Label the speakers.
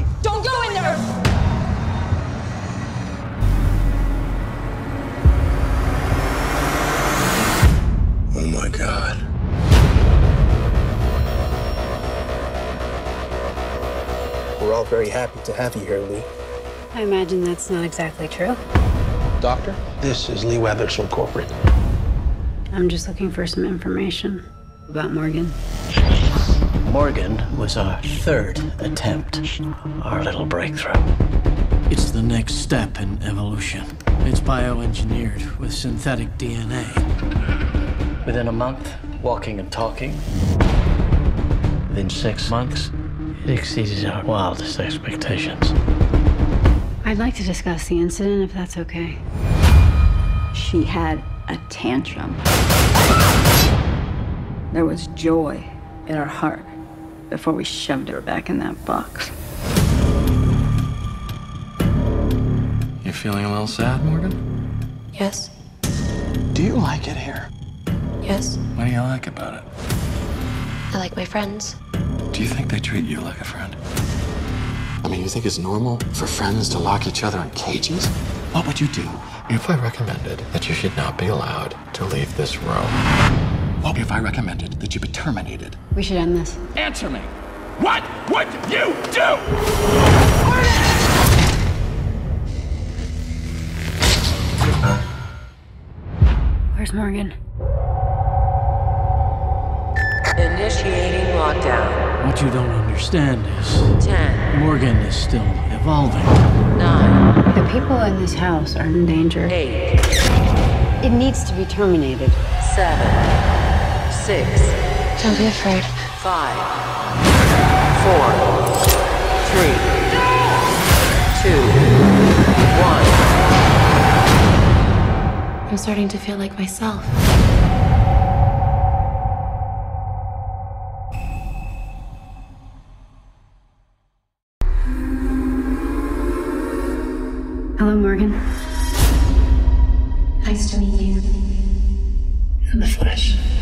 Speaker 1: me! Don't go in there! Oh my god. We're all very happy to have you here, Lee.
Speaker 2: I imagine that's not exactly true.
Speaker 1: Doctor, this is Lee Weathers from corporate.
Speaker 2: I'm just looking for some information about Morgan.
Speaker 3: Morgan was our third attempt, our little breakthrough.
Speaker 4: It's the next step in evolution. It's bioengineered with synthetic DNA.
Speaker 3: Within a month, walking and talking. Within six months, it exceeded our wildest expectations.
Speaker 2: I'd like to discuss the incident if that's okay.
Speaker 5: She had a tantrum. There was joy in her heart before we shoved her back in that box.
Speaker 6: You feeling a little sad, Morgan?
Speaker 7: Yes.
Speaker 1: Do you like it here?
Speaker 7: Yes.
Speaker 6: What do you like about it?
Speaker 7: I like my friends.
Speaker 6: Do you think they treat you like a friend?
Speaker 8: I mean, you think it's normal for friends to lock each other in cages?
Speaker 6: What would you do if I recommended that you should not be allowed to leave this room? What if I recommended that you be terminated?
Speaker 2: We should end this.
Speaker 6: Answer me! What would you do?
Speaker 2: Where's Morgan?
Speaker 9: Initiating lockdown.
Speaker 4: What you don't understand is
Speaker 9: 10,
Speaker 4: Morgan is still evolving.
Speaker 9: 9,
Speaker 2: The people in this house are in danger.
Speaker 9: 8,
Speaker 2: It needs to be terminated.
Speaker 9: 7, 6,
Speaker 7: Don't be afraid.
Speaker 9: 5, 4, 3, 2, 1.
Speaker 7: I'm starting to feel like myself.
Speaker 2: Hello, Morgan.
Speaker 7: Nice to meet you.
Speaker 3: In the flesh.